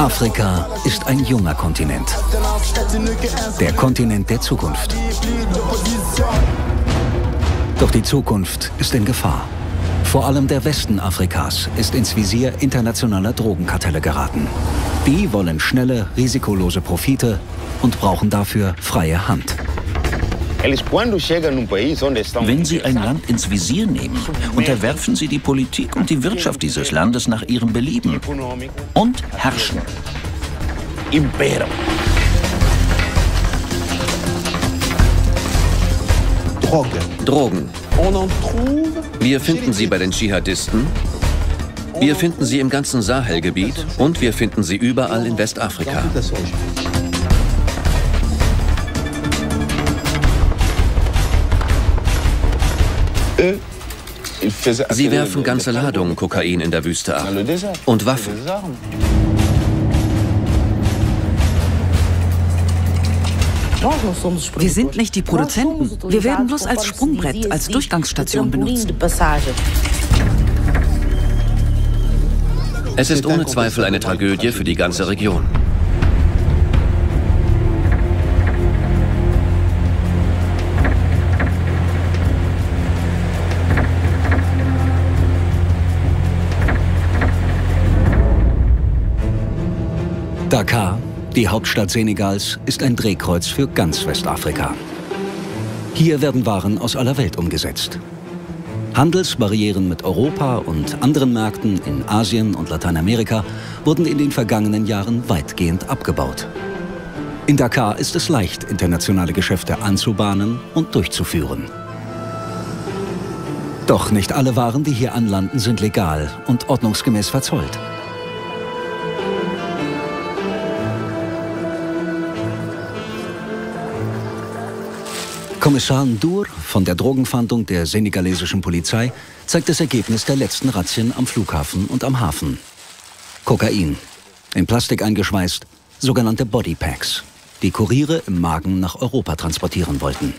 Afrika ist ein junger Kontinent. Der Kontinent der Zukunft. Doch die Zukunft ist in Gefahr. Vor allem der Westen Afrikas ist ins Visier internationaler Drogenkartelle geraten. Die wollen schnelle, risikolose Profite und brauchen dafür freie Hand. Wenn Sie ein Land ins Visier nehmen, unterwerfen Sie die Politik und die Wirtschaft dieses Landes nach ihrem Belieben und herrschen. Impero. Drogen. Wir finden sie bei den Dschihadisten, wir finden sie im ganzen Sahelgebiet und wir finden sie überall in Westafrika. Sie werfen ganze Ladungen Kokain in der Wüste ab. Und Waffen. Wir sind nicht die Produzenten. Wir werden bloß als Sprungbrett, als Durchgangsstation benutzt. Es ist ohne Zweifel eine Tragödie für die ganze Region. Dakar, die Hauptstadt Senegals, ist ein Drehkreuz für ganz Westafrika. Hier werden Waren aus aller Welt umgesetzt. Handelsbarrieren mit Europa und anderen Märkten in Asien und Lateinamerika wurden in den vergangenen Jahren weitgehend abgebaut. In Dakar ist es leicht, internationale Geschäfte anzubahnen und durchzuführen. Doch nicht alle Waren, die hier anlanden, sind legal und ordnungsgemäß verzollt. Kommissar Ndour von der Drogenfahndung der senegalesischen Polizei zeigt das Ergebnis der letzten Razzien am Flughafen und am Hafen. Kokain, in Plastik eingeschweißt, sogenannte Bodypacks, die Kuriere im Magen nach Europa transportieren wollten.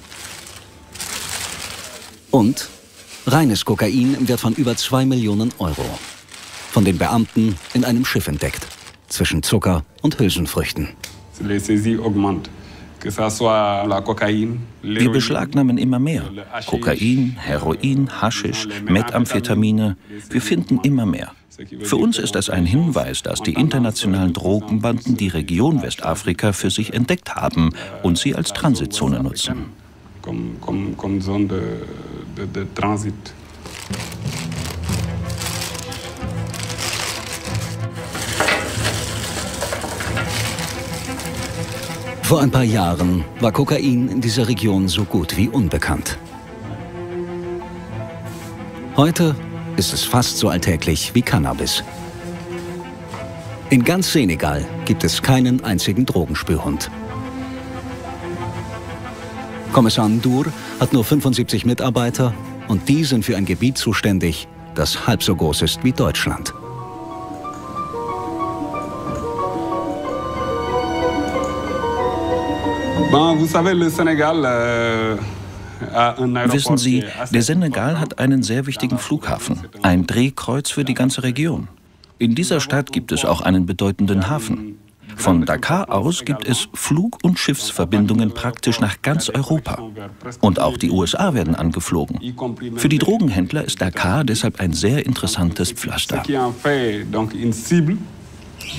Und reines Kokain im Wert von über 2 Millionen Euro. Von den Beamten in einem Schiff entdeckt, Wir beschlagnahmen immer mehr. Kokain, Heroin, Haschisch, Methamphetamine. Wir finden immer mehr. Für uns ist das ein Hinweis, dass die internationalen Drogenbanden die Region Westafrika für sich entdeckt haben und sie als Transitzone nutzen. Vor ein paar Jahren war Kokain in dieser Region so gut wie unbekannt. Heute ist es fast so alltäglich wie Cannabis. In ganz Senegal gibt es keinen einzigen Drogenspürhund. Kommissar Ndour hat nur 75 Mitarbeiter und die sind für ein Gebiet zuständig, das halb so groß ist wie Deutschland. Wissen Sie, der Senegal hat einen sehr wichtigen Flughafen, ein Drehkreuz für die ganze Region. In dieser Stadt gibt es auch einen bedeutenden Hafen. Von Dakar aus gibt es Flug- und Schiffsverbindungen praktisch nach ganz Europa. Und auch die USA werden angeflogen. Für die Drogenhändler ist Dakar deshalb ein sehr interessantes Pflaster.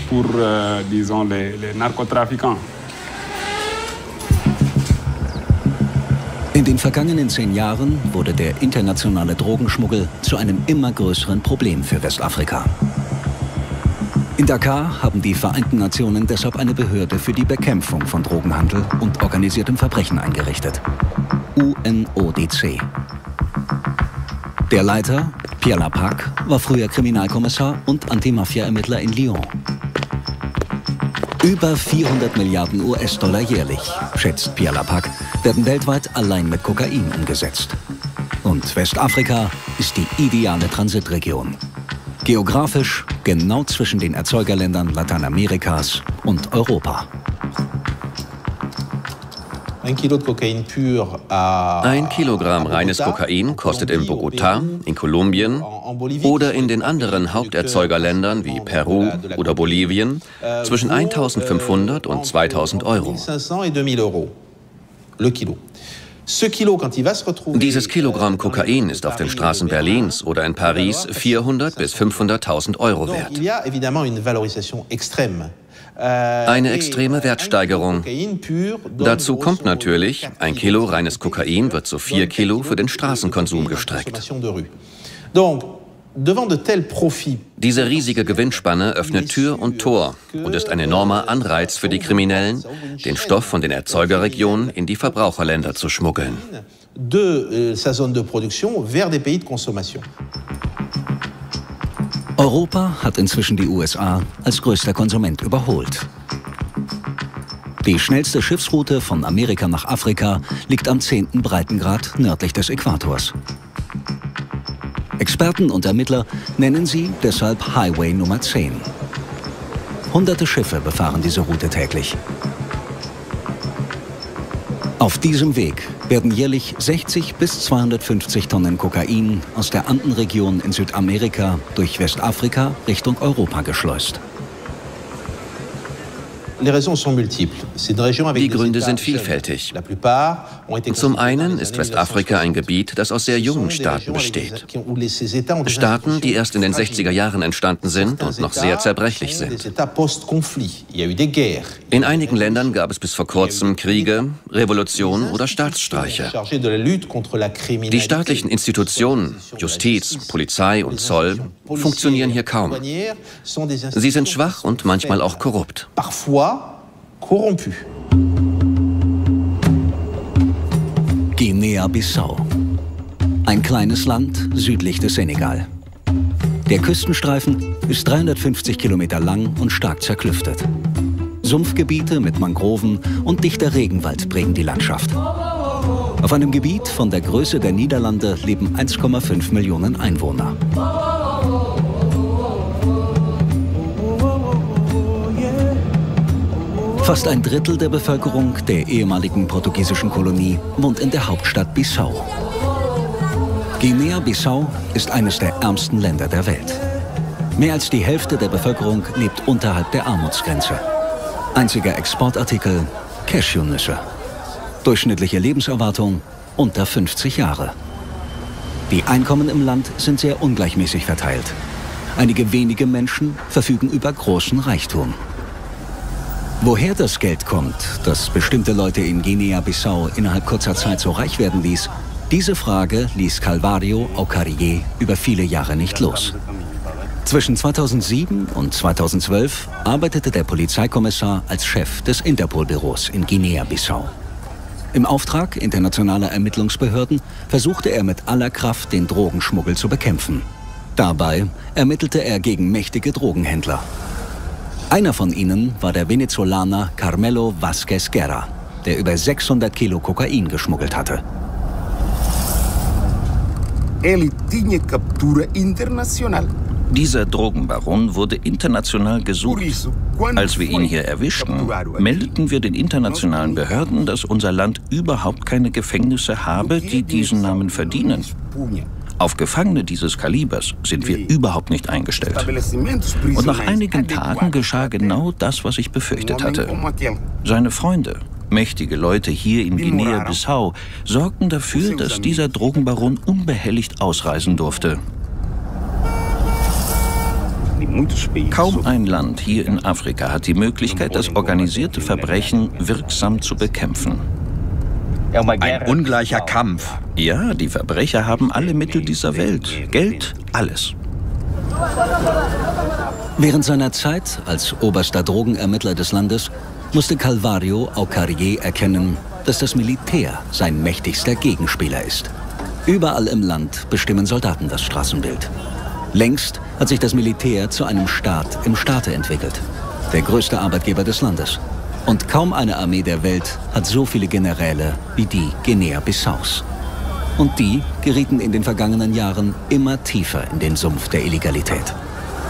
Pour, euh, disons, les, les narcotrafiquants. In den vergangenen zehn Jahren wurde der internationale Drogenschmuggel zu einem immer größeren Problem für Westafrika. In Dakar haben die Vereinten Nationen deshalb eine Behörde für die Bekämpfung von Drogenhandel und organisiertem Verbrechen eingerichtet. UNODC. Der Leiter, Pierre Lapac, war früher Kriminalkommissar und Antimafia-Ermittler in Lyon. Über 400 Milliarden US-Dollar jährlich, schätzt Pierre Lapac, werden weltweit allein mit Kokain umgesetzt. Und Westafrika ist die ideale Transitregion. Geografisch genau zwischen den Erzeugerländern Lateinamerikas und Europa. Ein Kilogramm reines Kokain kostet in Bogotá, in Kolumbien oder in den anderen Haupterzeugerländern wie Peru oder Bolivien zwischen 1500 und 2000 Euro. Dieses Kilogramm Kokain ist auf den Straßen Berlins oder in Paris 400 bis 500.000 Euro wert. Eine extreme Wertsteigerung. Dazu kommt natürlich, ein Kilo reines Kokain wird zu vier Kilo für den Straßenkonsum gestreckt. Diese riesige Gewinnspanne öffnet Tür und Tor und ist ein enormer Anreiz für die Kriminellen, den Stoff von den Erzeugerregionen in die Verbraucherländer zu schmuggeln. Euh, Europa hat inzwischen die USA als größter Konsument überholt. Die schnellste Schiffsroute von Amerika nach Afrika liegt am 10. Breitengrad nördlich des Äquators. Experten und Ermittler nennen sie deshalb Highway Nummer 10. Hunderte Schiffe befahren diese Route täglich. Auf diesem Weg werden jährlich 60 bis 250 Tonnen Kokain aus der Andenregion in Südamerika durch Westafrika Richtung Europa geschleust. Die Gründe sind vielfältig. Zum einen ist Westafrika ein Gebiet, das aus sehr jungen Staaten besteht. Staaten, die erst in den 60er Jahren entstanden sind und noch sehr zerbrechlich sind. In einigen Ländern gab es bis vor kurzem Kriege, Revolutionen oder Staatsstreiche. Die staatlichen Institutionen, Justiz, Polizei und Zoll, funktionieren hier kaum. Sie sind schwach und manchmal auch korrupt corrompu. Guinea-Bissau. Ein kleines Land südlich des Senegal. Der Küstenstreifen ist 350 Kilometer lang und stark zerklüftet. Sumpfgebiete mit Mangroven und dichter Regenwald prägen die Landschaft. Auf einem Gebiet von der Größe der Niederlande leben 1,5 Millionen Einwohner. Fast ein Drittel der Bevölkerung der ehemaligen portugiesischen Kolonie wohnt in der Hauptstadt Bissau. Guinea-Bissau ist eines der ärmsten Länder der Welt. Mehr als die Hälfte der Bevölkerung lebt unterhalb der Armutsgrenze. Einziger Exportartikel Cashewnüsse. Durchschnittliche Lebenserwartung unter 50 Jahre. Die Einkommen im Land sind sehr ungleichmäßig verteilt. Einige wenige Menschen verfügen über großen Reichtum. Woher das Geld kommt, das bestimmte Leute in Guinea-Bissau innerhalb kurzer Zeit so reich werden ließ, diese Frage ließ Calvario Aucarier über viele Jahre nicht los. Zwischen 2007 und 2012 arbeitete der Polizeikommissar als Chef des Interpol-Büros in Guinea-Bissau. Im Auftrag internationaler Ermittlungsbehörden versuchte er mit aller Kraft, den Drogenschmuggel zu bekämpfen. Dabei ermittelte er gegen mächtige Drogenhändler. Einer von ihnen war der Venezolaner Carmelo Vázquez Guerra, der über 600 Kilo Kokain geschmuggelt hatte. Dieser Drogenbaron wurde international gesucht. Als wir ihn hier erwischten, meldeten wir den internationalen Behörden, dass unser Land überhaupt keine Gefängnisse habe, die diesen Namen verdienen. Auf Gefangene dieses Kalibers sind wir überhaupt nicht eingestellt. Und nach einigen Tagen geschah genau das, was ich befürchtet hatte. Seine Freunde, mächtige Leute hier in Guinea-Bissau, sorgten dafür, dass dieser Drogenbaron unbehelligt ausreisen durfte. Kaum ein Land hier in Afrika hat die Möglichkeit, das organisierte Verbrechen wirksam zu bekämpfen. Ein ungleicher Kampf. Ja, die Verbrecher haben alle Mittel dieser Welt. Geld, alles. Während seiner Zeit als oberster Drogenermittler des Landes musste Calvario Aucarier erkennen, dass das Militär sein mächtigster Gegenspieler ist. Überall im Land bestimmen Soldaten das Straßenbild. Längst hat sich das Militär zu einem Staat im Staate entwickelt. Der größte Arbeitgeber des Landes. Und kaum eine Armee der Welt hat so viele Generäle wie die Guinea-Bissaus. Und die gerieten in den vergangenen Jahren immer tiefer in den Sumpf der Illegalität.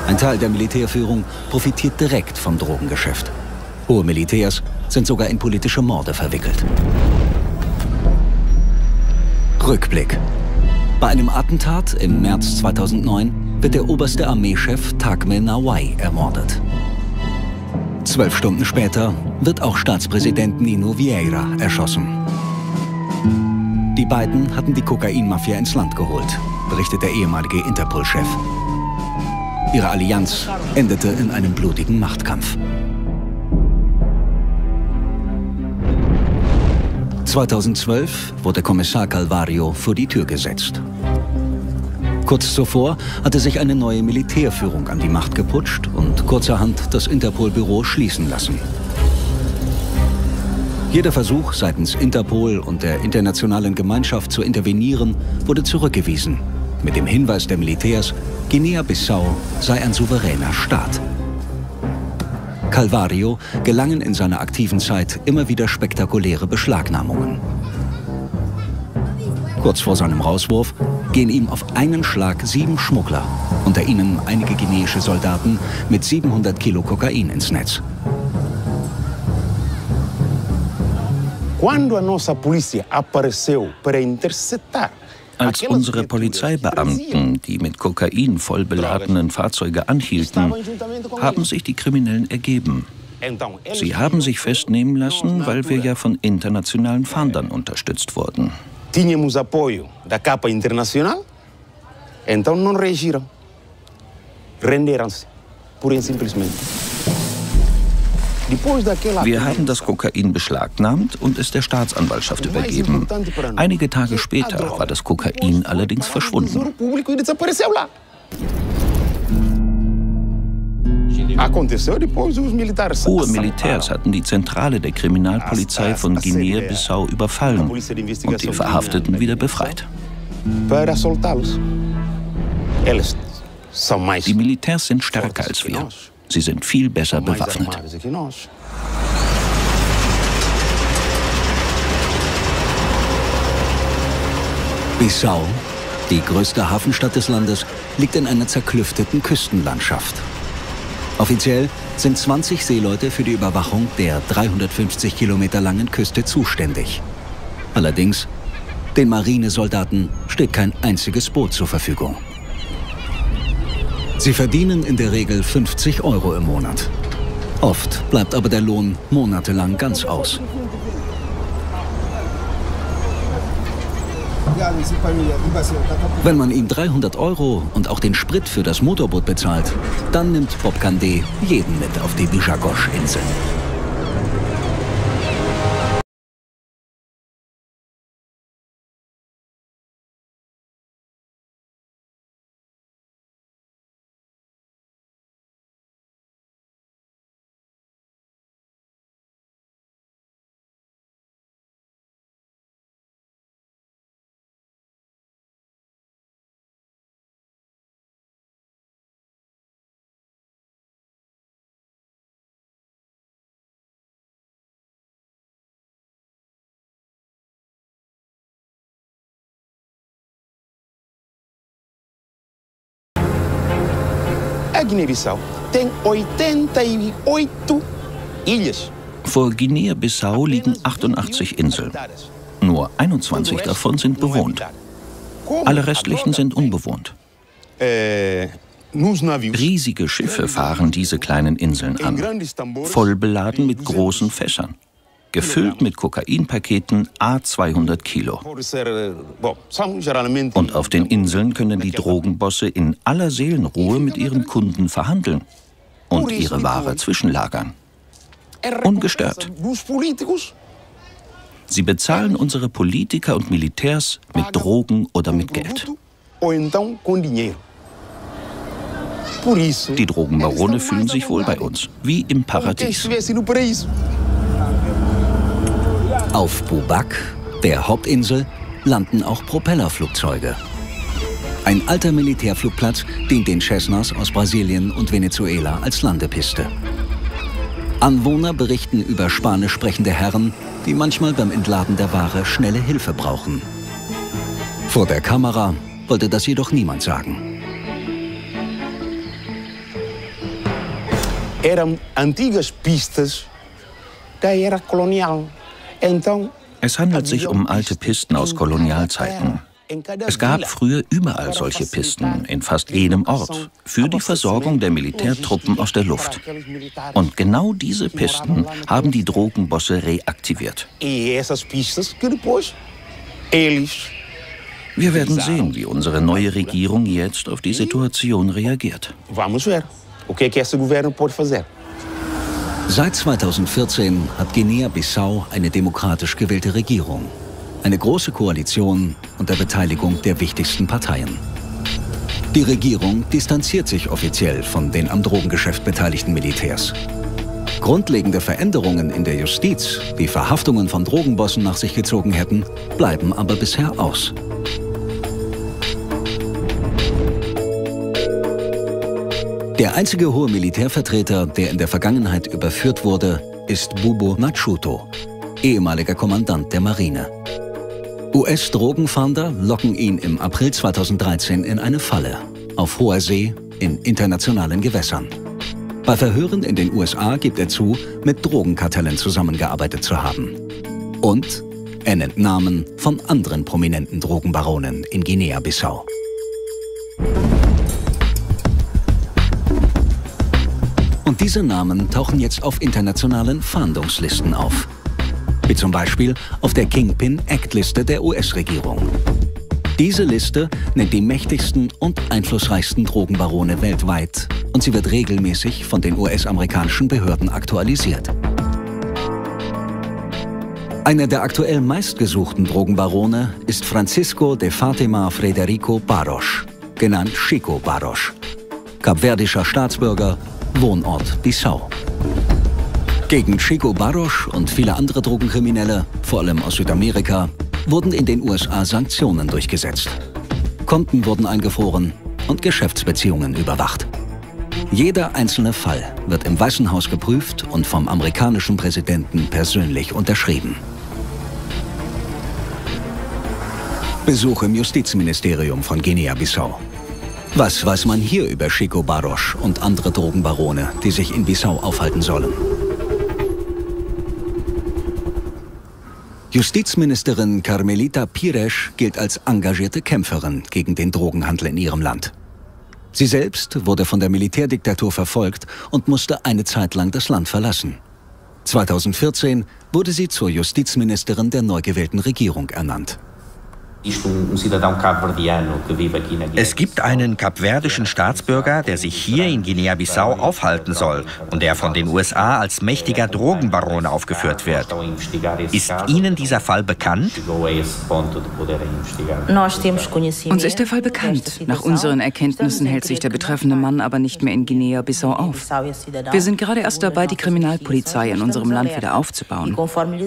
Ein Teil der Militärführung profitiert direkt vom Drogengeschäft. Hohe Militärs sind sogar in politische Morde verwickelt. Rückblick. Bei einem Attentat im März 2009 wird der oberste Armeechef Takme Nawai ermordet. Zwölf Stunden später wird auch Staatspräsident Nino Vieira erschossen. Die beiden hatten die Kokainmafia ins Land geholt, berichtet der ehemalige Interpol-Chef. Ihre Allianz endete in einem blutigen Machtkampf. 2012 wurde Kommissar Calvario vor die Tür gesetzt. Kurz zuvor hatte sich eine neue Militärführung an die Macht geputscht und kurzerhand das Interpol-Büro schließen lassen. Jeder Versuch seitens Interpol und der internationalen Gemeinschaft zu intervenieren wurde zurückgewiesen, mit dem Hinweis der Militärs, Guinea-Bissau sei ein souveräner Staat. Calvario gelangen in seiner aktiven Zeit immer wieder spektakuläre Beschlagnahmungen. Kurz vor seinem Rauswurf gehen ihm auf einen Schlag sieben Schmuggler, unter ihnen einige guineische Soldaten, mit 700 Kilo Kokain ins Netz. Als unsere Polizeibeamten die mit Kokain voll beladenen Fahrzeuge anhielten, haben sich die Kriminellen ergeben. Sie haben sich festnehmen lassen, weil wir ja von internationalen Fahndern unterstützt wurden. Tínhamos apoio da capa internacional, então não reagiram. Renderam-se, pura e simplesmente. Wir haben das Kokain beschlagnahmt und es der Staatsanwaltschaft übergeben. Einige Tage später war das Kokain allerdings verschwunden. Hohe Militärs hatten die Zentrale der Kriminalpolizei von Guinea-Bissau überfallen und die Verhafteten wieder befreit. Die Militärs sind stärker als wir. Sie sind viel besser bewaffnet. Bissau, die größte Hafenstadt des Landes, liegt in einer zerklüfteten Küstenlandschaft. Offiziell sind 20 Seeleute für die Überwachung der 350 Kilometer langen Küste zuständig. Allerdings, den Marinesoldaten steht kein einziges Boot zur Verfügung. Sie verdienen in der Regel 50 Euro im Monat. Oft bleibt aber der Lohn monatelang ganz aus. Wenn man ihm 300 Euro und auch den Sprit für das Motorboot bezahlt, dann nimmt Bob Kandé jeden mit auf die Bijagosch-Insel. A Guiné-Bissau tem 88 ilhas. Vor Guinea-Bissau liegen 88 Inseln. Nur 21 davon sind bewohnt. Alle restlichen sind unbewohnt. Riesige Schiffe fahren diese kleinen Inseln an, voll beladen mit großen Fässern gefüllt mit Kokainpaketen A200 Kilo. Und auf den Inseln können die Drogenbosse in aller Seelenruhe mit ihren Kunden verhandeln und ihre Ware zwischenlagern. Ungestört. Sie bezahlen unsere Politiker und Militärs mit Drogen oder mit Geld. Die Drogenbarone fühlen sich wohl bei uns, wie im Paradies. Auf Bubak, der Hauptinsel, landen auch Propellerflugzeuge. Ein alter Militärflugplatz dient den Cessnas aus Brasilien und Venezuela als Landepiste. Anwohner berichten über spanisch sprechende Herren, die manchmal beim Entladen der Ware schnelle Hilfe brauchen. Vor der Kamera wollte das jedoch niemand sagen. Eram antigas pistas Es handelt sich um alte Pisten aus Kolonialzeiten. Es gab früher überall solche Pisten, in fast jedem Ort, für die Versorgung der Militärtruppen aus der Luft. Und genau diese Pisten haben die Drogenbosse reaktiviert. Wir werden sehen, wie unsere neue Regierung jetzt auf die Situation reagiert. Seit 2014 hat Guinea-Bissau eine demokratisch gewählte Regierung. Eine große Koalition unter Beteiligung der wichtigsten Parteien. Die Regierung distanziert sich offiziell von den am Drogengeschäft beteiligten Militärs. Grundlegende Veränderungen in der Justiz, die Verhaftungen von Drogenbossen nach sich gezogen hätten, bleiben aber bisher aus. Der einzige hohe Militärvertreter, der in der Vergangenheit überführt wurde, ist Bubo Machuto, ehemaliger Kommandant der Marine. US-Drogenfahnder locken ihn im April 2013 in eine Falle, auf hoher See, in internationalen Gewässern. Bei Verhören in den USA gibt er zu, mit Drogenkartellen zusammengearbeitet zu haben. Und er nennt Namen von anderen prominenten Drogenbaronen in Guinea-Bissau. Und diese Namen tauchen jetzt auf internationalen Fahndungslisten auf wie zum Beispiel auf der Kingpin-Act-Liste der US-Regierung. Diese Liste nennt die mächtigsten und einflussreichsten Drogenbarone weltweit und sie wird regelmäßig von den US-amerikanischen Behörden aktualisiert. Einer der aktuell meistgesuchten Drogenbarone ist Francisco de Fatima Frederico Barros, genannt Chico Barros. Kapverdischer Staatsbürger, Wohnort Bissau. Gegen Chico Barros und viele andere Drogenkriminelle, vor allem aus Südamerika, wurden in den USA Sanktionen durchgesetzt. Konten wurden eingefroren und Geschäftsbeziehungen überwacht. Jeder einzelne Fall wird im Weißen Haus geprüft und vom amerikanischen Präsidenten persönlich unterschrieben. Besuch im Justizministerium von Guinea-Bissau. Was weiß man hier über Chico Barros und andere Drogenbarone, die sich in Bissau aufhalten sollen? Justizministerin Carmelita Pires gilt als engagierte Kämpferin gegen den Drogenhandel in ihrem Land. Sie selbst wurde von der Militärdiktatur verfolgt und musste eine Zeit lang das Land verlassen. 2014 wurde sie zur Justizministerin der neu gewählten Regierung ernannt. Es gibt einen kapverdischen Staatsbürger, der sich hier in Guinea-Bissau aufhalten soll und der von den USA als mächtiger Drogenbaron aufgeführt wird. Ist Ihnen dieser Fall bekannt? Uns ist der Fall bekannt. Nach unseren Erkenntnissen hält sich der betreffende Mann aber nicht mehr in Guinea-Bissau auf. Wir sind gerade erst dabei, die Kriminalpolizei in unserem Land wieder aufzubauen.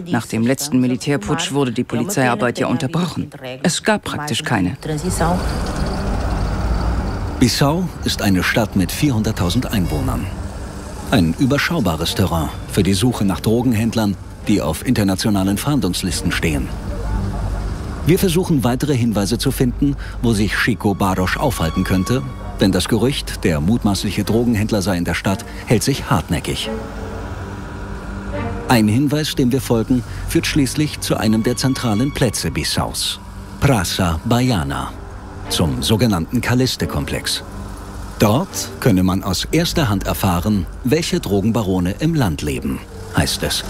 Nach dem letzten Militärputsch wurde die Polizeiarbeit ja unterbrochen. Es gab praktisch keine. Bissau ist eine Stadt mit 400.000 Einwohnern. Ein überschaubares Terrain für die Suche nach Drogenhändlern, die auf internationalen Fahndungslisten stehen. Wir versuchen weitere Hinweise zu finden, wo sich Chico Barosch aufhalten könnte, denn das Gerücht, der mutmaßliche Drogenhändler sei in der Stadt, hält sich hartnäckig. Ein Hinweis, dem wir folgen, führt schließlich zu einem der zentralen Plätze Bissaus. Praça Baiana, zum sogenannten Kaliste-Komplex. Dort könne man aus erster Hand erfahren, welche Drogenbarone im Land leben, heißt es.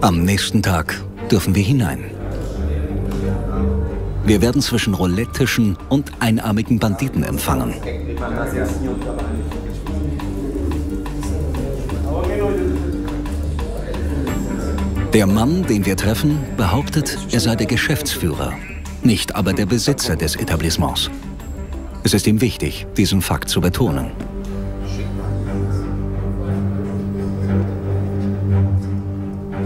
Am nächsten Tag dürfen wir hinein. Wir werden zwischen roulettischen und einarmigen Banditen empfangen. Der Mann, den wir treffen, behauptet, er sei der Geschäftsführer, nicht aber der Besitzer des Etablissements. Es ist ihm wichtig, diesen Fakt zu betonen.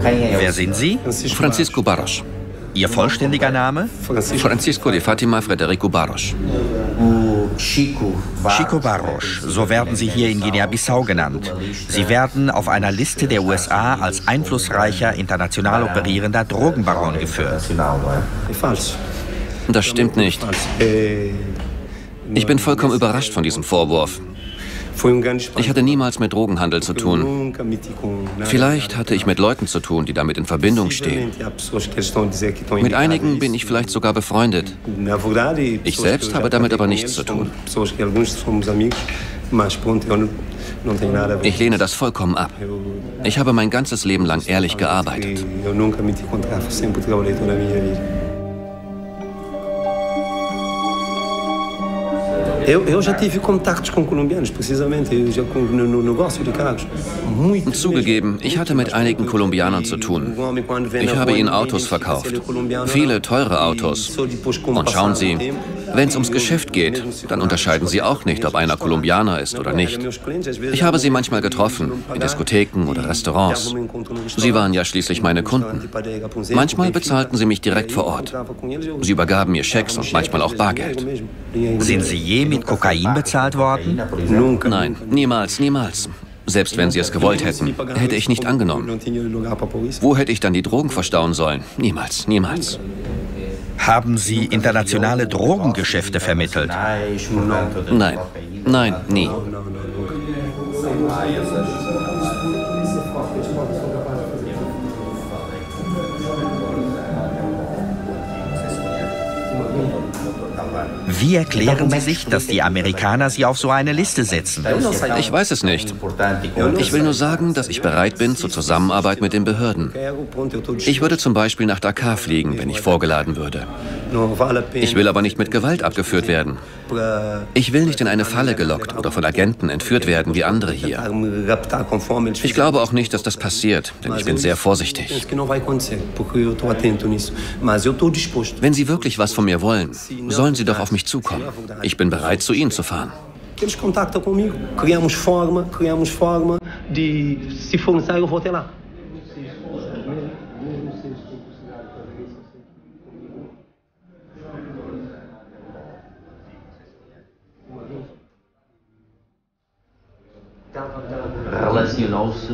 Wer sind Sie? Francisco Barros. Ihr vollständiger Name? Francisco de Fatima Frederico Barros. Chico Barros, so werden Sie hier in Guinea-Bissau genannt. Sie werden auf einer Liste der USA als einflussreicher, international operierender Drogenbaron geführt. Das stimmt nicht. Ich bin vollkommen überrascht von diesem Vorwurf. Ich hatte niemals mit Drogenhandel zu tun. Vielleicht hatte ich mit Leuten zu tun, die damit in Verbindung stehen. Mit einigen bin ich vielleicht sogar befreundet. Ich selbst habe damit aber nichts zu tun. Ich lehne das vollkommen ab. Ich habe mein ganzes Leben lang ehrlich gearbeitet. Eu, eu já tive contactos com colombianos, precisamente, já com, no, negócio de carros. Zugegeben, ich hatte mit einigen Kolumbianern zu tun. Ich habe ihnen Autos verkauft. Viele teure Autos. Und schauen Sie, wenn es ums Geschäft geht, dann unterscheiden Sie auch nicht, ob einer Kolumbianer ist oder nicht. Ich habe sie manchmal getroffen, in Diskotheken oder Restaurants. Sie waren ja schließlich meine Kunden. Manchmal bezahlten sie mich direkt vor Ort. Sie übergaben mir Schecks und manchmal auch Bargeld. Sind Sie je mit Kokain bezahlt worden? Nein, niemals, niemals. Selbst wenn sie es gewollt hätten, hätte ich nicht angenommen. Wo hätte ich dann die Drogen verstauen sollen? Niemals, niemals. Haben Sie internationale Drogengeschäfte vermittelt? Nein, nein, nie. Wie erklären Sie sich, dass die Amerikaner Sie auf so eine Liste setzen? Ich weiß es nicht. Ich will nur sagen, dass ich bereit bin zur Zusammenarbeit mit den Behörden. Ich würde zum Beispiel nach Dakar fliegen, wenn ich vorgeladen würde. Ich will aber nicht mit Gewalt abgeführt werden. Ich will nicht in eine Falle gelockt oder von Agenten entführt werden wie andere hier. Ich glaube auch nicht, dass das passiert, denn ich bin sehr vorsichtig. Wenn Sie wirklich was von mir wollen, sollen Sie doch auf mich zukommen. Ich bin bereit, zu Ihnen zu fahren. Eles contactam comigo, criamos forma, criamos forma de, se for necessário, eu vou até lá.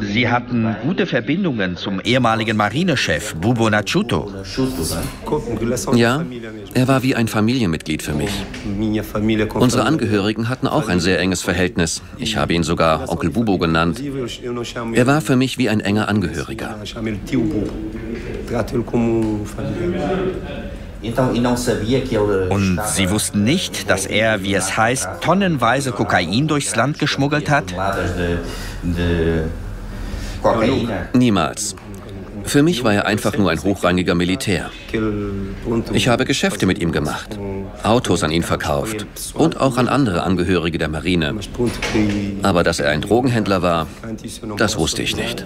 Sie hatten gute Verbindungen zum ehemaligen Marinechef Bubo Nachuto. Ja, er war wie ein Familienmitglied für mich. Unsere Angehörigen hatten auch ein sehr enges Verhältnis. Ich habe ihn sogar Onkel Bubo genannt. Er war für mich wie ein enger Angehöriger. Und Sie wussten nicht, dass er, wie es heißt, tonnenweise Kokain durchs Land geschmuggelt hat? Niemals. Für mich war er einfach nur ein hochrangiger Militär. Ich habe Geschäfte mit ihm gemacht, Autos an ihn verkauft und auch an andere Angehörige der Marine. Aber dass er ein Drogenhändler war, das wusste ich nicht.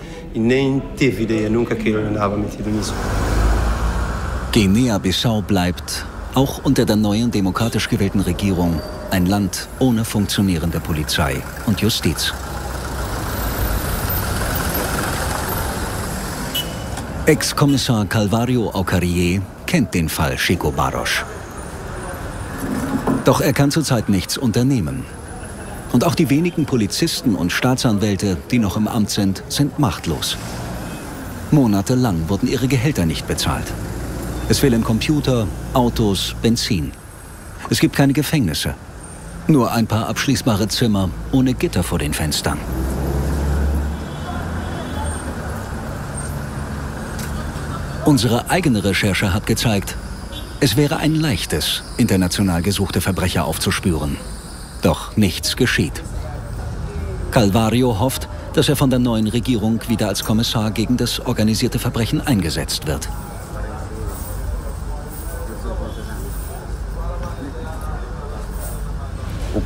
Guinea-Bissau bleibt, auch unter der neuen demokratisch gewählten Regierung, ein Land ohne funktionierende Polizei und Justiz. Ex-Kommissar Calvario Aucarier kennt den Fall Chico Barosch. Doch er kann zurzeit nichts unternehmen. Und auch die wenigen Polizisten und Staatsanwälte, die noch im Amt sind, sind machtlos. Monatelang wurden ihre Gehälter nicht bezahlt. Es fehlen Computer, Autos, Benzin. Es gibt keine Gefängnisse. Nur ein paar abschließbare Zimmer ohne Gitter vor den Fenstern. Unsere eigene Recherche hat gezeigt, es wäre ein leichtes, international gesuchte Verbrecher aufzuspüren. Doch nichts geschieht. Calvario hofft, dass er von der neuen Regierung wieder als Kommissar gegen das organisierte Verbrechen eingesetzt wird.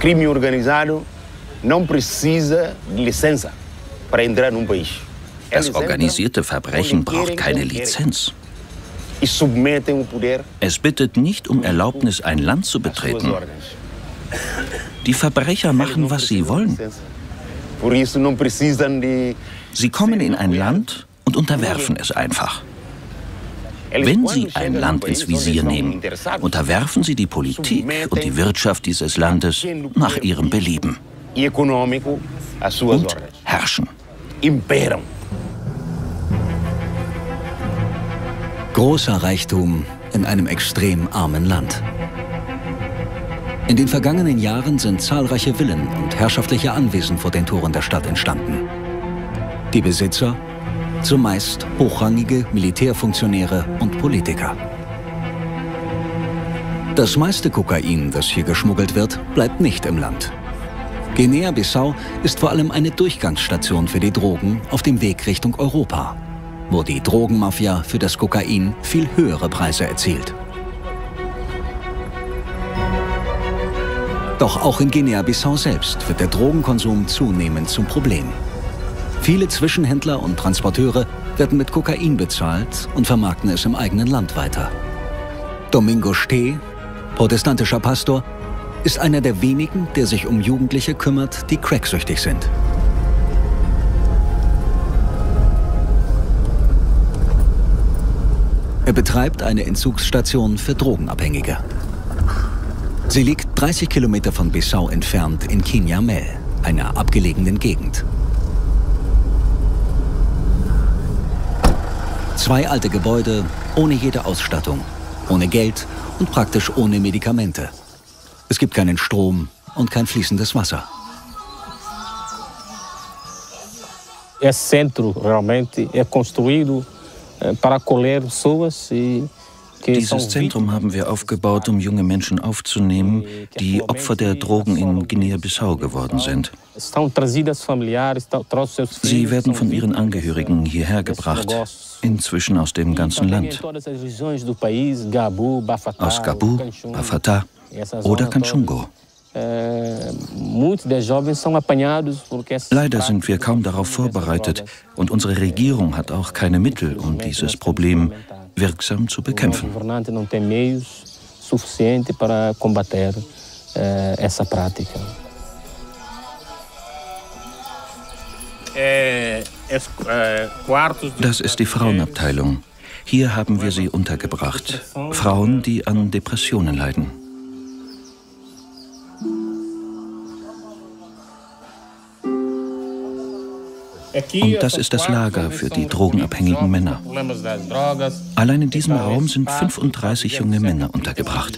Crime organizado não precisa de licença para entrar num país. Das organisierte Verbrechen braucht keine Lizenz. Es bittet nicht um Erlaubnis, ein Land zu betreten. Die Verbrecher machen, was sie wollen. Sie kommen in ein Land und unterwerfen es einfach. Wenn Sie ein Land ins Visier nehmen, unterwerfen Sie die Politik und die Wirtschaft dieses Landes nach Ihrem Belieben. Und herrschen. Großer Reichtum in einem extrem armen Land. In den vergangenen Jahren sind zahlreiche Villen und herrschaftliche Anwesen vor den Toren der Stadt entstanden. Die Besitzer zumeist hochrangige Militärfunktionäre und Politiker. Das meiste Kokain, das hier geschmuggelt wird, bleibt nicht im Land. Guinea-Bissau ist vor allem eine Durchgangsstation für die Drogen auf dem Weg Richtung Europa, wo die Drogenmafia für das Kokain viel höhere Preise erzielt. Doch auch in Guinea-Bissau selbst wird der Drogenkonsum zunehmend zum Problem. Viele Zwischenhändler und Transporteure werden mit Kokain bezahlt und vermarkten es im eigenen Land weiter. Domingo Ste, protestantischer Pastor, ist einer der wenigen, der sich um Jugendliche kümmert, die cracksüchtig sind. Er betreibt eine Entzugsstation für Drogenabhängige. Sie liegt 30 Kilometer von Bissau entfernt in Kinyamel, einer abgelegenen Gegend. Zwei alte Gebäude ohne jede Ausstattung, ohne Geld und praktisch ohne Medikamente. Es gibt keinen Strom und kein fließendes Wasser. Esse centro realmente é construído eh, para acolher pessoas e dieses Zentrum haben wir aufgebaut, um junge Menschen aufzunehmen, die Opfer der Drogen in Guinea-Bissau geworden sind. Sie werden von ihren Angehörigen hierher gebracht, inzwischen aus dem ganzen Land. Aus Gabu, Bafata oder Kanchungo. Leider sind wir kaum darauf vorbereitet und unsere Regierung hat auch keine Mittel, um dieses Problem wirksam zu bekämpfen. Das ist die Frauenabteilung. Hier haben wir sie untergebracht. Frauen, die an Depressionen leiden. Und das ist das Lager für die drogenabhängigen Männer. Allein in diesem Raum sind 35 junge Männer untergebracht.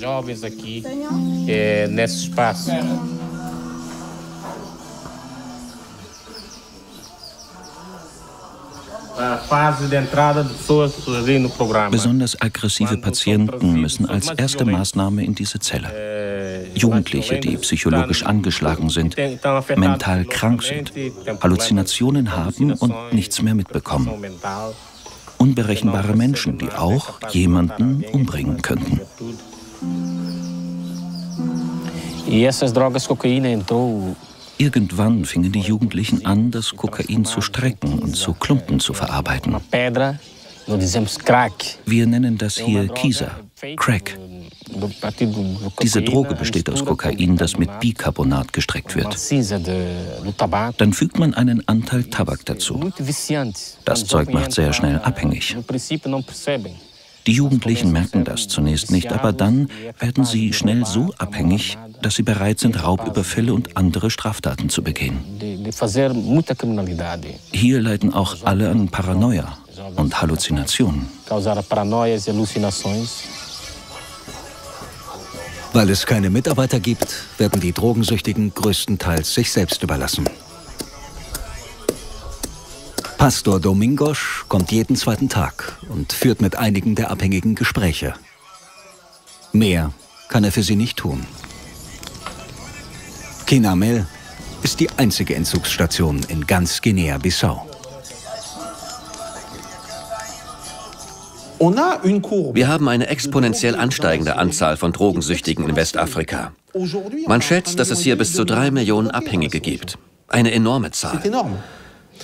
Besonders aggressive Patienten müssen als erste Maßnahme in diese Zelle. Jugendliche, die psychologisch angeschlagen sind, mental krank sind, Halluzinationen haben und nichts mehr mitbekommen. Unberechenbare Menschen, die auch jemanden umbringen könnten. E essas drogas cocaína entrou Irgendwann fingen die Jugendlichen an, das Kokain zu strecken und zu Klumpen zu verarbeiten. Wir nennen das hier Kisa, Crack. Diese Droge besteht aus Kokain, das mit Bicarbonat gestreckt wird. Dann fügt man einen Anteil Tabak dazu. Das Zeug macht sehr schnell abhängig. Die Jugendlichen merken das zunächst nicht, aber dann werden sie schnell so abhängig, dass sie bereit sind, Raubüberfälle und andere Straftaten zu begehen. Hier leiden auch alle an Paranoia und Halluzinationen. Weil es keine Mitarbeiter gibt, werden die Drogensüchtigen größtenteils sich selbst überlassen. Pastor Domingos kommt jeden zweiten Tag und führt mit einigen der Abhängigen Gespräche. Mehr kann er für sie nicht tun. Kinamel ist die einzige Entzugsstation in ganz Guinea-Bissau. Wir haben eine exponentiell ansteigende Anzahl von Drogensüchtigen in Westafrika. Man schätzt, dass es hier bis zu drei Millionen Abhängige gibt. Eine enorme Zahl.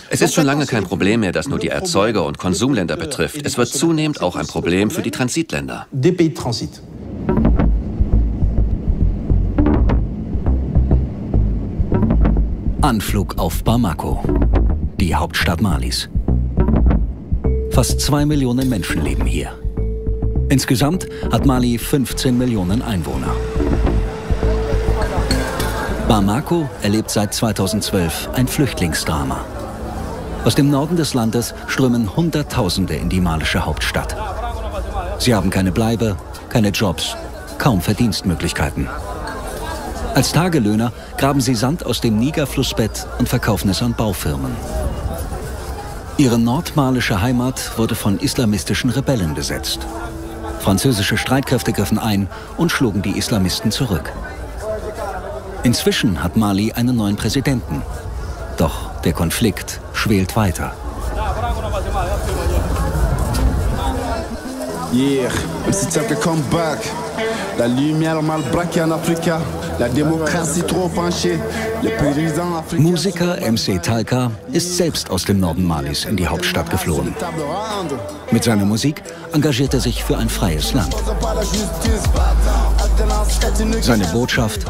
Es ist schon lange kein Problem mehr, das nur die Erzeuger- und Konsumländer betrifft. Es wird zunehmend auch ein Problem für die Transitländer. Anflug auf Bamako, die Hauptstadt Malis. Fast zwei Millionen Menschen leben hier. Insgesamt hat Mali 15 Millionen Einwohner. Bamako erlebt seit 2012 ein Flüchtlingsdrama. Aus dem Norden des Landes strömen Hunderttausende in die malische Hauptstadt. Sie haben keine Bleibe, keine Jobs, kaum Verdienstmöglichkeiten. Als Tagelöhner graben sie Sand aus dem Niger-Flussbett und verkaufen es an Baufirmen. Ihre nordmalische Heimat wurde von islamistischen Rebellen besetzt. Französische Streitkräfte griffen ein und schlugen die Islamisten zurück. Inzwischen hat Mali einen neuen Präsidenten. Doch der Konflikt schwelt weiter. Yeah, it's time to come back. La lumière mal braquée en Afrique. La démocratie trop penchée. Musiker MC Talca ist selbst aus dem Norden Malis in die Hauptstadt geflohen. Mit seiner Musik engagiert er sich für ein freies Land. Seine Botschaft,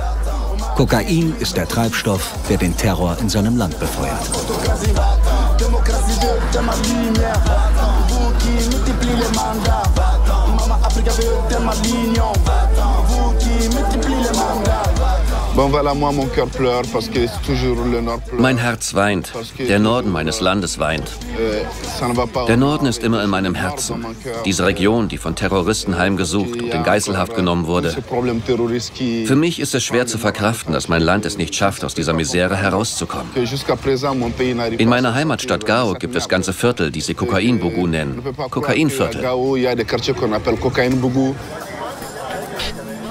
Kokain ist der Treibstoff, der den Terror in seinem Land befeuert. Mein Herz weint. Der Norden meines Landes weint. Euh, Der Norden ist immer in meinem Herzen. Diese Region, die von Terroristen heimgesucht und in Geiselhaft genommen wurde. Für mich ist es schwer zu verkraften, dass mein Land es nicht schafft, aus dieser Misere herauszukommen. In meiner Heimatstadt Gao gibt es ganze Viertel, die sie Kokainbugu nennen. Kokainviertel.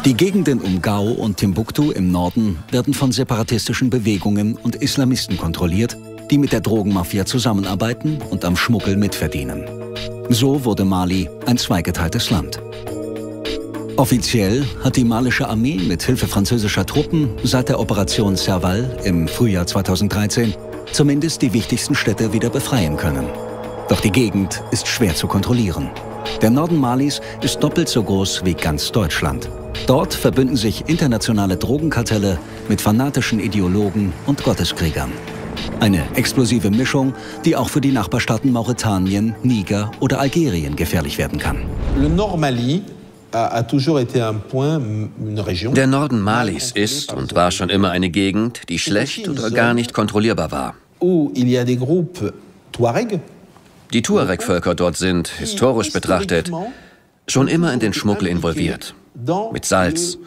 Die Gegenden um Gao und Timbuktu im Norden werden von separatistischen Bewegungen und Islamisten kontrolliert, die mit der Drogenmafia zusammenarbeiten und am Schmuggel mitverdienen. So wurde Mali ein zweigeteiltes Land. Offiziell hat die malische Armee mit Hilfe französischer Truppen seit der Operation Serval im Frühjahr 2013 zumindest die wichtigsten Städte wieder befreien können. Doch die Gegend ist schwer zu kontrollieren. Der Norden Malis ist doppelt so groß wie ganz Deutschland. Dort verbünden sich internationale Drogenkartelle mit fanatischen Ideologen und Gotteskriegern. Eine explosive Mischung, die auch für die Nachbarstaaten Mauretanien, Niger oder Algerien gefährlich werden kann. Der Norden Malis ist und war schon immer eine Gegend, die schlecht oder gar nicht kontrollierbar war. Die Tuareg-Völker dort sind, historisch betrachtet, schon immer in den Schmuggel involviert. Mit Salz,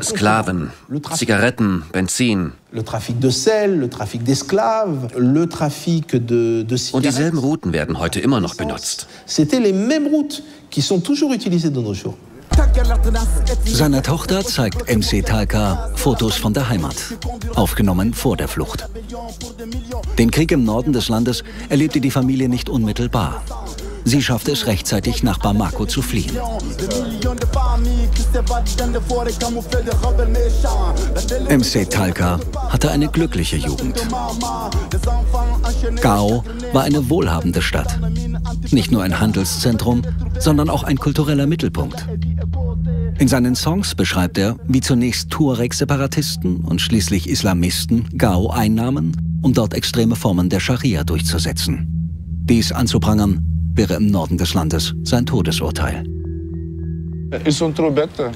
Sklaven, Zigaretten, Benzin. Und dieselben Routen werden heute immer noch benutzt. Seiner Tochter zeigt MC Talka Fotos von der Heimat, aufgenommen vor der Flucht. Den Krieg im Norden des Landes erlebte die Familie nicht unmittelbar. Sie schaffte es rechtzeitig, nach Bamako zu fliehen. MC Talka hatte eine glückliche Jugend. Gao war eine wohlhabende Stadt. Nicht nur ein Handelszentrum, sondern auch ein kultureller Mittelpunkt. In seinen Songs beschreibt er, wie zunächst Tuareg-Separatisten und schließlich Islamisten Gao einnahmen, um dort extreme Formen der Scharia durchzusetzen. Dies anzuprangern wäre im Norden des Landes sein Todesurteil.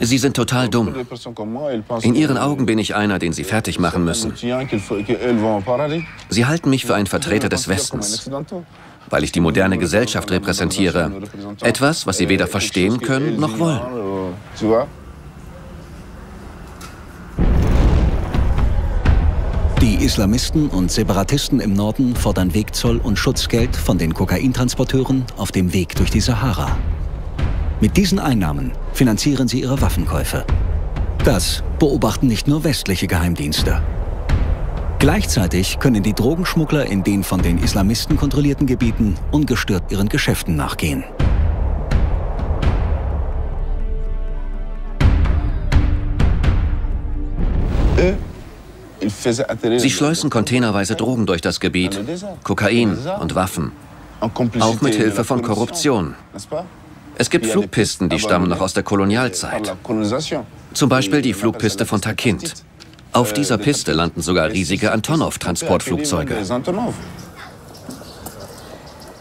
Sie sind total dumm. In Ihren Augen bin ich einer, den Sie fertig machen müssen. Sie halten mich für einen Vertreter des Westens, weil ich die moderne Gesellschaft repräsentiere. Etwas, was Sie weder verstehen können noch wollen. Die Islamisten und Separatisten im Norden fordern Wegzoll und Schutzgeld von den Kokaintransporteuren auf dem Weg durch die Sahara. Mit diesen Einnahmen finanzieren sie ihre Waffenkäufe. Das beobachten nicht nur westliche Geheimdienste. Gleichzeitig können die Drogenschmuggler in den von den Islamisten kontrollierten Gebieten ungestört ihren Geschäften nachgehen. Sie schleusen containerweise Drogen durch das Gebiet, Kokain und Waffen, auch mit Hilfe von Korruption. Es gibt Flugpisten, die stammen noch aus der Kolonialzeit. Zum Beispiel die Flugpiste von Takint. Auf dieser Piste landen sogar riesige Antonov-Transportflugzeuge.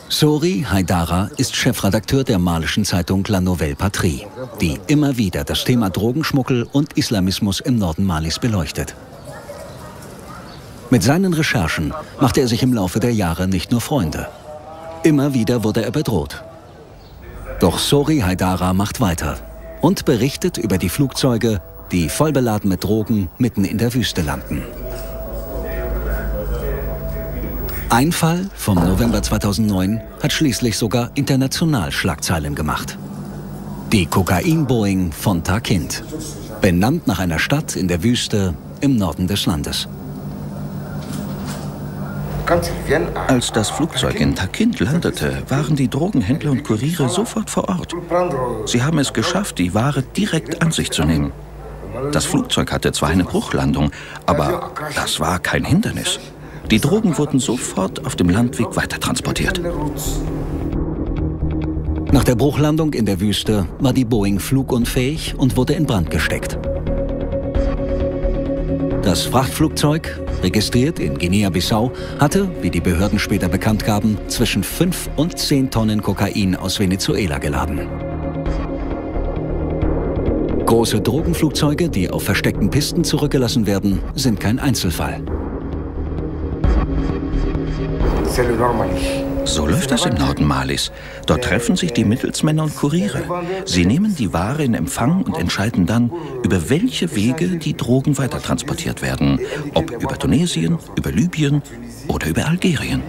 Sori Haidara ist Chefredakteur der malischen Zeitung La Nouvelle Patrie, die immer wieder das Thema Drogenschmuggel und Islamismus im Norden Malis beleuchtet. Mit seinen Recherchen machte er sich im Laufe der Jahre nicht nur Freunde. Immer wieder wurde er bedroht. Doch Sori Haidara macht weiter und berichtet über die Flugzeuge, die vollbeladen mit Drogen mitten in der Wüste landen. Ein Fall vom November 2009 hat schließlich sogar international Schlagzeilen gemacht. Die Kokain-Boeing von Takint, benannt nach einer Stadt in der Wüste im Norden des Landes. Als das Flugzeug in Takint landete, waren die Drogenhändler und Kuriere sofort vor Ort. Sie haben es geschafft, die Ware direkt an sich zu nehmen. Das Flugzeug hatte zwar eine Bruchlandung, aber das war kein Hindernis. Die Drogen wurden sofort auf dem Landweg weitertransportiert. Nach der Bruchlandung in der Wüste war die Boeing flugunfähig und wurde in Brand gesteckt. Das Frachtflugzeug, registriert in Guinea-Bissau, hatte, wie die Behörden später bekannt gaben, zwischen 5 und 10 Tonnen Kokain aus Venezuela geladen. Große Drogenflugzeuge, die auf versteckten Pisten zurückgelassen werden, sind kein Einzelfall. So läuft das im Norden Malis. Dort treffen sich die Mittelsmänner und Kuriere. Sie nehmen die Ware in Empfang und entscheiden dann, über welche Wege die Drogen weitertransportiert werden. Ob über Tunesien, über Libyen oder über Algerien.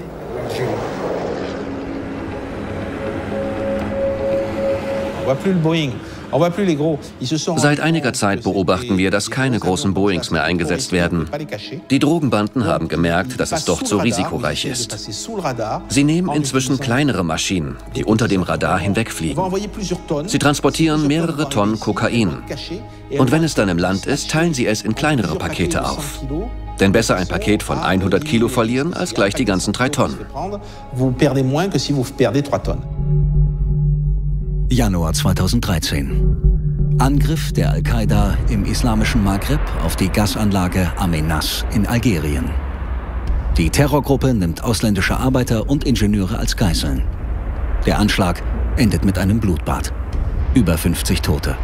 Voit plus le Boeing. Seit einiger Zeit beobachten wir, dass keine großen Boeings mehr eingesetzt werden. Die Drogenbanden haben gemerkt, dass es doch zu risikoreich ist. Sie nehmen inzwischen kleinere Maschinen, die unter dem Radar hinwegfliegen. Sie transportieren mehrere Tonnen Kokain. Und wenn es dann im Land ist, teilen sie es in kleinere Pakete auf. Denn besser ein Paket von 100 Kilo verlieren, als gleich die ganzen drei Tonnen. Januar 2013. Angriff der Al-Qaida im islamischen Maghreb auf die Gasanlage Amenas in Algerien. Die Terrorgruppe nimmt ausländische Arbeiter und Ingenieure als Geiseln. Der Anschlag endet mit einem Blutbad. Über 50 Tote.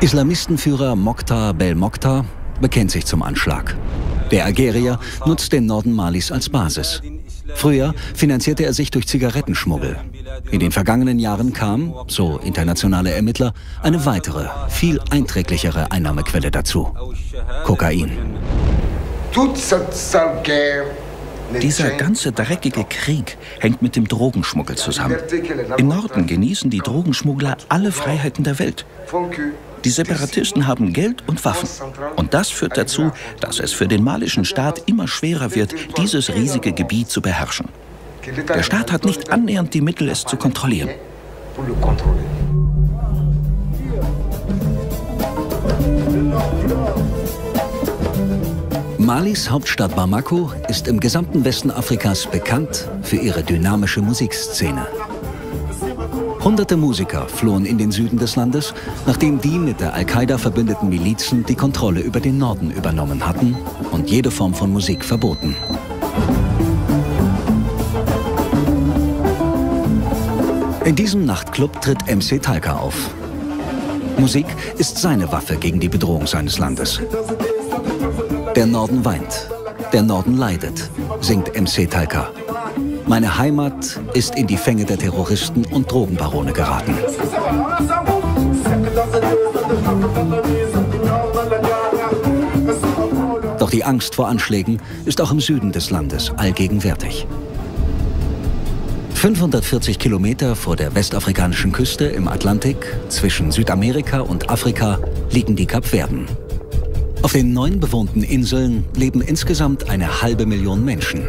Islamistenführer Mokhtar Belmokhtar bekennt sich zum Anschlag. Der Algerier nutzt den Norden Malis als Basis. Früher finanzierte er sich durch Zigarettenschmuggel. In den vergangenen Jahren kam, so internationale Ermittler, eine weitere, viel einträglichere Einnahmequelle dazu. Kokain. Dieser ganze dreckige Krieg hängt mit dem Drogenschmuggel zusammen. Im Norden genießen die Drogenschmuggler alle Freiheiten der Welt. Die Separatisten haben Geld und Waffen. Und das führt dazu, dass es für den malischen Staat immer schwerer wird, dieses riesige Gebiet zu beherrschen. Der Staat hat nicht annähernd die Mittel, es zu kontrollieren. Malis Hauptstadt Bamako ist im gesamten Westen Afrikas bekannt für ihre dynamische Musikszene. Hunderte Musiker flohen in den Süden des Landes, nachdem die mit der Al-Qaida verbündeten Milizen die Kontrolle über den Norden übernommen hatten und jede Form von Musik verboten. In diesem Nachtclub tritt MC Talca auf. Musik ist seine Waffe gegen die Bedrohung seines Landes. Der Norden weint, der Norden leidet, singt MC Talca. Meine Heimat ist in die Fänge der Terroristen und Drogenbarone geraten. Doch die Angst vor Anschlägen ist auch im Süden des Landes allgegenwärtig. 540 Kilometer vor der westafrikanischen Küste im Atlantik zwischen Südamerika und Afrika liegen die Kapverden. Auf den neun bewohnten Inseln leben insgesamt eine halbe Million Menschen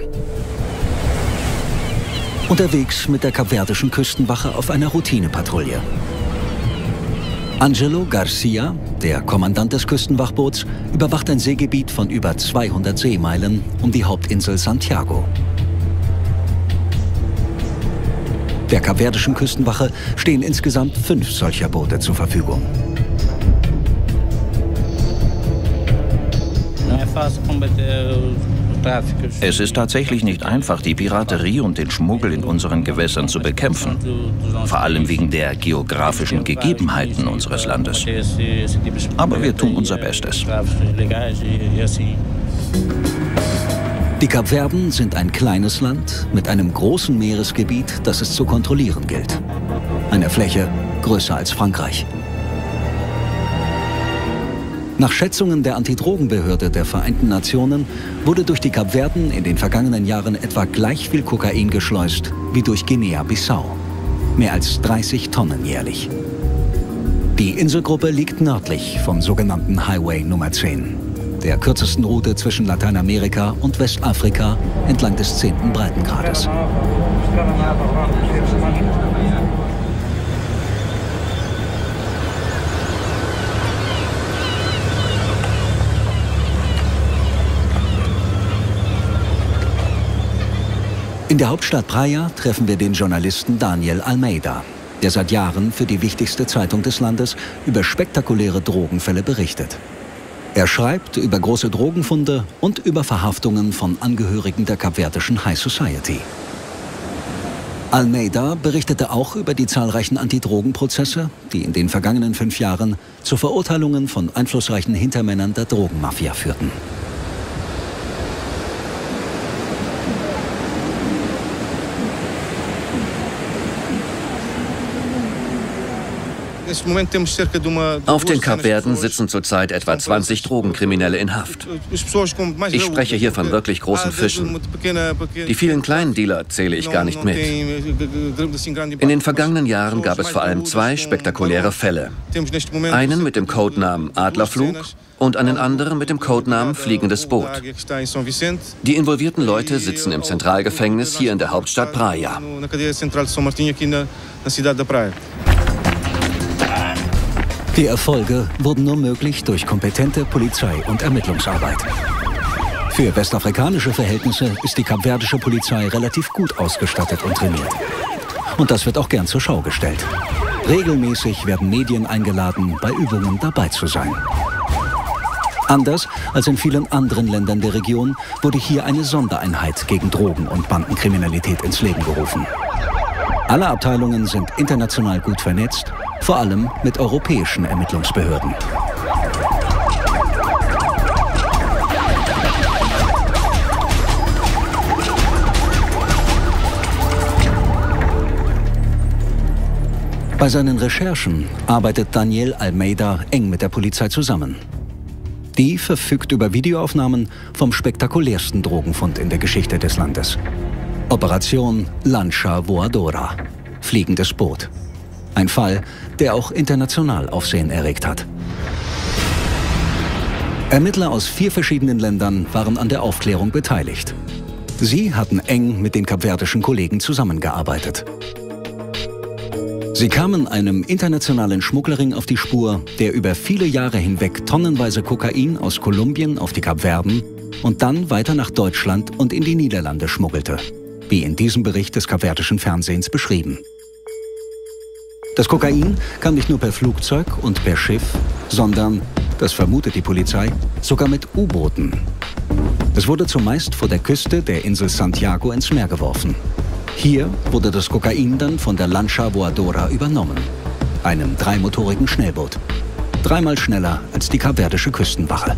unterwegs mit der kapverdischen Küstenwache auf einer Routinepatrouille. Angelo Garcia, der Kommandant des Küstenwachboots, überwacht ein Seegebiet von über 200 Seemeilen um die Hauptinsel Santiago. Der kapverdischen Küstenwache stehen insgesamt fünf solcher Boote zur Verfügung. Es ist tatsächlich nicht einfach, die Piraterie und den Schmuggel in unseren Gewässern zu bekämpfen. Vor allem wegen der geografischen Gegebenheiten unseres Landes. Aber wir tun unser Bestes. Die Kapverden sind ein kleines Land mit einem großen Meeresgebiet, das es zu kontrollieren gilt. Eine Fläche größer als Frankreich. Nach Schätzungen der Antidrogenbehörde der Vereinten Nationen wurde durch die Kapverden in den vergangenen Jahren etwa gleich viel Kokain geschleust wie durch Guinea-Bissau. Mehr als 30 Tonnen jährlich. Die Inselgruppe liegt nördlich vom sogenannten Highway Nummer 10 der kürzesten Route zwischen Lateinamerika und Westafrika entlang des 10. Breitengrades. In der Hauptstadt Praia treffen wir den Journalisten Daniel Almeida, der seit Jahren für die wichtigste Zeitung des Landes über spektakuläre Drogenfälle berichtet. Er schreibt über große Drogenfunde und über Verhaftungen von Angehörigen der kapverdischen High Society. Almeida berichtete auch über die zahlreichen Antidrogenprozesse, die in den vergangenen fünf Jahren zu Verurteilungen von einflussreichen Hintermännern der Drogenmafia führten. Auf den Kapverden sitzen zurzeit etwa 20 Drogenkriminelle in Haft. Ich spreche hier von wirklich großen Fischen. Die vielen kleinen Dealer zähle ich gar nicht mit. In den vergangenen Jahren gab es vor allem zwei spektakuläre Fälle. Einen mit dem Codenamen Adlerflug und einen anderen mit dem Codenamen Fliegendes Boot. Die involvierten Leute sitzen im Zentralgefängnis hier in der Hauptstadt Praia. Die Erfolge wurden nur möglich durch kompetente Polizei- und Ermittlungsarbeit. Für westafrikanische Verhältnisse ist die kapverdische Polizei relativ gut ausgestattet und trainiert. Und das wird auch gern zur Schau gestellt. Regelmäßig werden Medien eingeladen, bei Übungen dabei zu sein. Anders als in vielen anderen Ländern der Region wurde hier eine Sondereinheit gegen Drogen- und Bandenkriminalität ins Leben gerufen. Alle Abteilungen sind international gut vernetzt vor allem mit europäischen Ermittlungsbehörden. Bei seinen Recherchen arbeitet Daniel Almeida eng mit der Polizei zusammen. Die verfügt über Videoaufnahmen vom spektakulärsten Drogenfund in der Geschichte des Landes. Operation Lancia Voadora, fliegendes Boot. Ein Fall, der auch international Aufsehen erregt hat. Ermittler aus vier verschiedenen Ländern waren an der Aufklärung beteiligt. Sie hatten eng mit den kapverdischen Kollegen zusammengearbeitet. Sie kamen einem internationalen Schmugglerring auf die Spur, der über viele Jahre hinweg tonnenweise Kokain aus Kolumbien auf die Kapverden und dann weiter nach Deutschland und in die Niederlande schmuggelte, wie in diesem Bericht des kapverdischen Fernsehens beschrieben. Das Kokain kam nicht nur per Flugzeug und per Schiff, sondern, das vermutet die Polizei, sogar mit U-Booten. Es wurde zumeist vor der Küste der Insel Santiago ins Meer geworfen. Hier wurde das Kokain dann von der Lancia Voadora übernommen, einem dreimotorigen Schnellboot. Dreimal schneller als die kapverdische Küstenwache.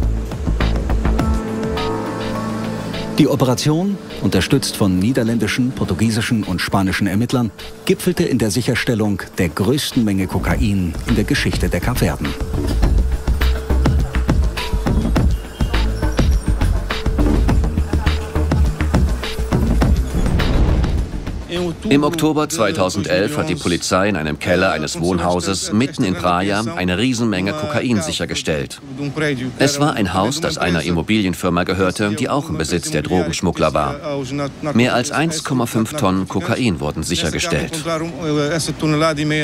Die Operation, unterstützt von niederländischen, portugiesischen und spanischen Ermittlern, gipfelte in der Sicherstellung der größten Menge Kokain in der Geschichte der Kapverden. Im Oktober 2011 hat die Polizei in einem Keller eines Wohnhauses mitten in Praia eine Riesenmenge Kokain sichergestellt. Es war ein Haus, das einer Immobilienfirma gehörte, die auch im Besitz der Drogenschmuggler war. Mehr als 1,5 Tonnen Kokain wurden sichergestellt.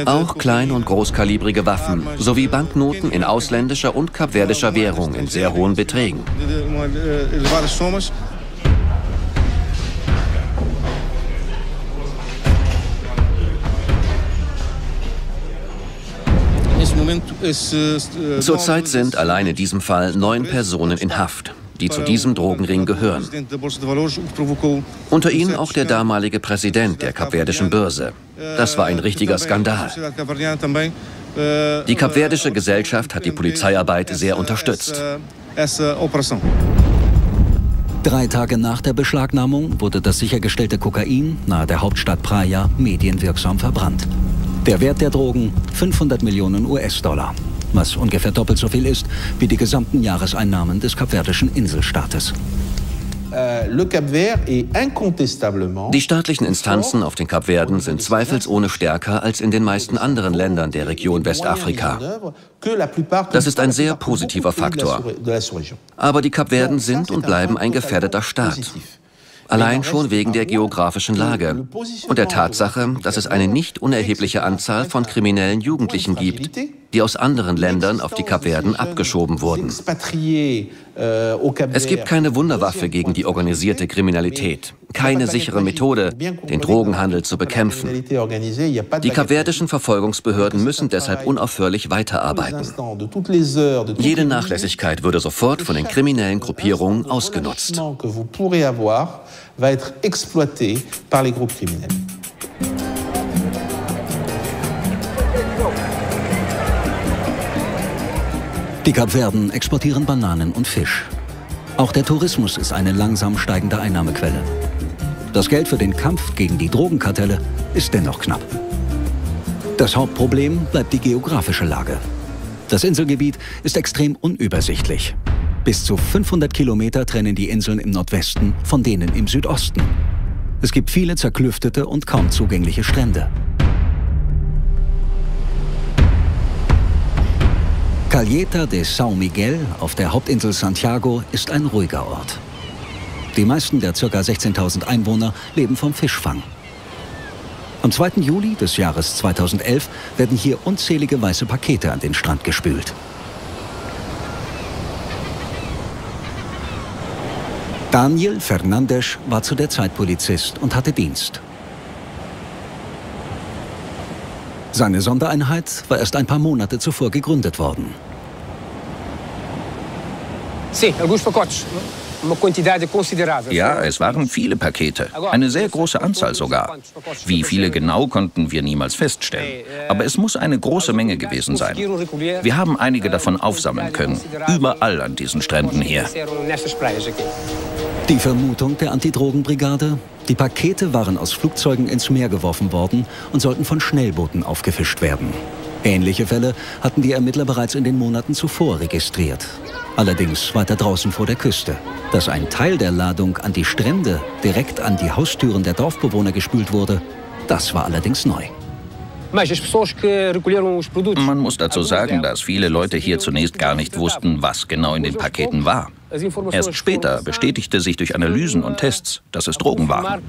Auch klein- und großkalibrige Waffen sowie Banknoten in ausländischer und kapverdischer Währung in sehr hohen Beträgen. Zurzeit sind allein in diesem Fall neun Personen in Haft, die zu diesem Drogenring gehören. Unter ihnen auch der damalige Präsident der kapverdischen Börse. Das war ein richtiger Skandal. Die kapverdische Gesellschaft hat die Polizeiarbeit sehr unterstützt. Drei Tage nach der Beschlagnahmung wurde das sichergestellte Kokain nahe der Hauptstadt Praia medienwirksam verbrannt. Der Wert der Drogen 500 Millionen US-Dollar, was ungefähr doppelt so viel ist wie die gesamten Jahreseinnahmen des kapverdischen Inselstaates. Euh, die staatlichen Instanzen auf den Kapverden sind zweifelsohne stärker als in den meisten anderen Ländern der Region Westafrika. Das ist ein sehr positiver Faktor. Aber die Kapverden sind und bleiben ein gefährdeter Staat. Allein schon wegen der geografischen Lage und der Tatsache, dass es eine nicht unerhebliche Anzahl von kriminellen Jugendlichen gibt, die aus anderen Ländern auf die Kapverden abgeschoben wurden. Es gibt keine Wunderwaffe gegen die organisierte Kriminalität, keine sichere Methode, den Drogenhandel zu bekämpfen. Die kapverdischen Verfolgungsbehörden müssen deshalb unaufhörlich weiterarbeiten. Jede Nachlässigkeit würde sofort von den kriminellen Gruppierungen ausgenutzt Die Kapverden exportieren Bananen und Fisch. Auch der Tourismus ist eine langsam steigende Einnahmequelle. Das Geld für den Kampf gegen die Drogenkartelle ist dennoch knapp. Das Hauptproblem bleibt die geografische Lage. Das Inselgebiet ist extrem unübersichtlich. Bis zu 500 Kilometer trennen die Inseln im Nordwesten von denen im Südosten. Es gibt viele zerklüftete und kaum zugängliche Strände. Calheta de São Miguel auf der Hauptinsel Santiago ist ein ruhiger Ort. Die meisten der ca. 16.000 Einwohner leben vom Fischfang. Am 2. Juli des Jahres 2011 werden hier unzählige weiße Pakete an den Strand gespült. Daniel Fernandes war zu der Zeit Polizist und hatte Dienst. Seine Sondereinheit war erst ein paar Monate zuvor gegründet worden. Ja, es waren viele Pakete, eine sehr große Anzahl sogar. Wie viele genau konnten wir niemals feststellen. Aber es muss eine große Menge gewesen sein. Wir haben einige davon aufsammeln können, überall an diesen Stränden hier. Die Vermutung der Antidrogenbrigade? Die Pakete waren aus Flugzeugen ins Meer geworfen worden und sollten von Schnellbooten aufgefischt werden. Ähnliche Fälle hatten die Ermittler bereits in den Monaten zuvor registriert. Allerdings weiter draußen vor der Küste. Dass ein Teil der Ladung an die Strände direkt an die Haustüren der Dorfbewohner gespült wurde, das war allerdings neu. Man muss dazu sagen, dass viele Leute hier zunächst gar nicht wussten, was genau in den Paketen war. Erst später bestätigte sich durch Analysen und Tests, dass es Drogen waren.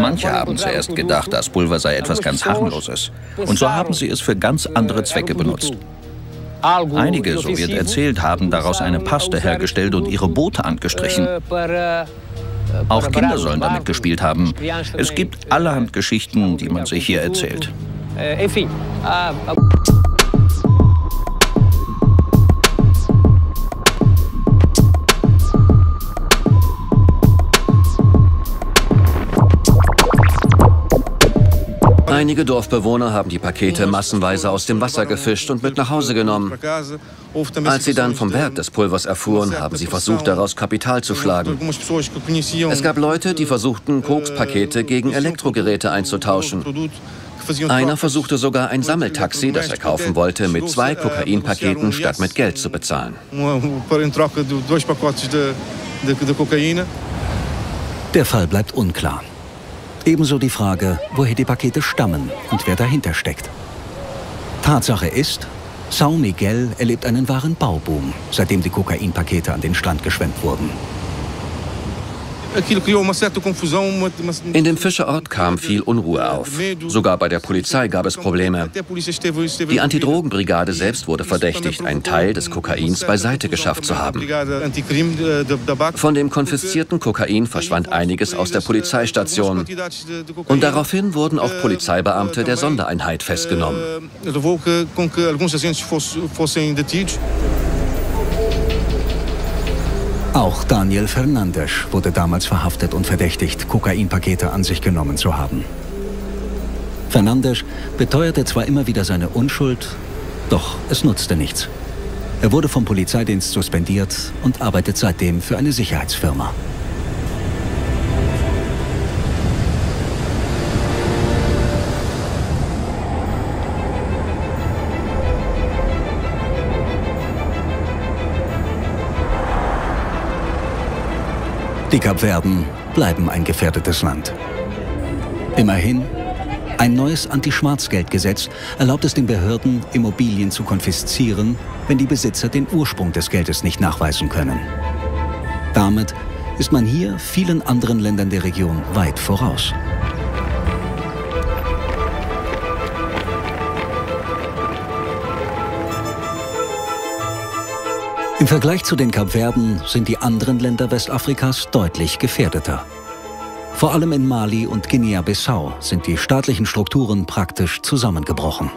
Manche haben zuerst gedacht, das Pulver sei etwas ganz harmloses. Und so haben sie es für ganz andere Zwecke benutzt. Einige, so wird erzählt, haben daraus eine Paste hergestellt und ihre Boote angestrichen. Auch Kinder sollen damit gespielt haben. Es gibt allerhand Geschichten, die man sich hier erzählt. Einige Dorfbewohner haben die Pakete massenweise aus dem Wasser gefischt und mit nach Hause genommen. Als sie dann vom Wert des Pulvers erfuhren, haben sie versucht, daraus Kapital zu schlagen. Es gab Leute, die versuchten, Kokspakete gegen Elektrogeräte einzutauschen. Einer versuchte sogar ein Sammeltaxi, das er kaufen wollte, mit zwei Kokainpaketen statt mit Geld zu bezahlen. Der Fall bleibt unklar. Ebenso die Frage, woher die Pakete stammen und wer dahinter steckt. Tatsache ist, São Miguel erlebt einen wahren Bauboom, seitdem die Kokainpakete an den Strand geschwemmt wurden. In dem Fischerort kam viel Unruhe auf. Sogar bei der Polizei gab es Probleme. Die Antidrogenbrigade selbst wurde verdächtigt, einen Teil des Kokains beiseite geschafft zu haben. Von dem konfiszierten Kokain verschwand einiges aus der Polizeistation. Und daraufhin wurden auch Polizeibeamte der Sondereinheit festgenommen. Auch Daniel Fernandes wurde damals verhaftet und verdächtigt, Kokainpakete an sich genommen zu haben. Fernandes beteuerte zwar immer wieder seine Unschuld, Doch es nutzte nichts. Er wurde vom Polizeidienst suspendiert und arbeitet seitdem für eine Sicherheitsfirma. Die Kapverden bleiben ein gefährdetes Land. Immerhin, ein neues Anti-Schwarzgeldgesetz erlaubt es den Behörden, Immobilien zu konfiszieren, wenn die Besitzer den Ursprung des Geldes nicht nachweisen können. Damit ist man hier vielen anderen Ländern der Region weit voraus. Im Vergleich zu den Kapverden sind die anderen Länder Westafrikas deutlich gefährdeter. Vor allem in Mali und Guinea-Bissau sind die staatlichen Strukturen praktisch zusammengebrochen.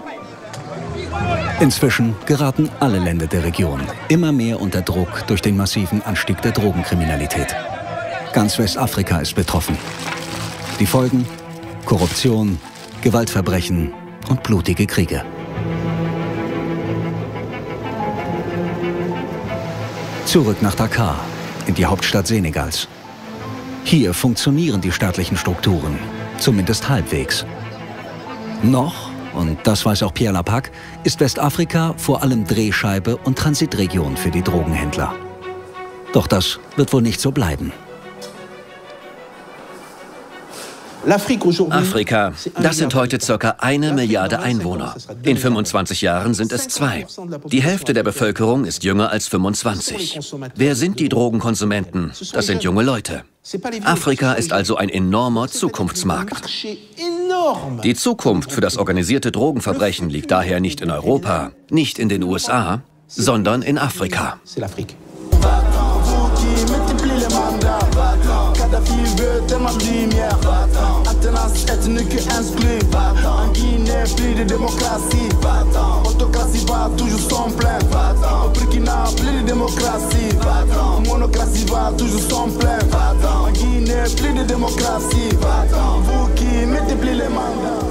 Inzwischen geraten alle Länder der Region immer mehr unter Druck durch den massiven Anstieg der Drogenkriminalität. Ganz Westafrika ist betroffen. Die Folgen? Korruption, Gewaltverbrechen und blutige Kriege. Zurück nach Dakar, in die Hauptstadt Senegals. Hier funktionieren die staatlichen Strukturen, zumindest halbwegs. Noch, und das weiß auch Pierre Lapac, ist Westafrika vor allem Drehscheibe und Transitregion für die Drogenhändler. Doch das wird wohl nicht so bleiben. Afrika, das sind heute ca. eine Milliarde Einwohner. In 25 Jahren sind es zwei. Die Hälfte der Bevölkerung ist jünger als 25. Wer sind die Drogenkonsumenten? Das sind junge Leute. Afrika ist also ein enormer Zukunftsmarkt. Die Zukunft für das organisierte Drogenverbrechen liegt daher nicht in Europa, nicht in den USA, sondern in Afrika. Qui veut tellement de lumière. Athénas ethnique exclue. En Guinée, plus de démocratie. Autocratie va toujours sans plein. Au Burkina, plus de démocratie. Monocratie va toujours sans plein. En Guinée, plus de démocratie. Vous qui multipliez les mandats.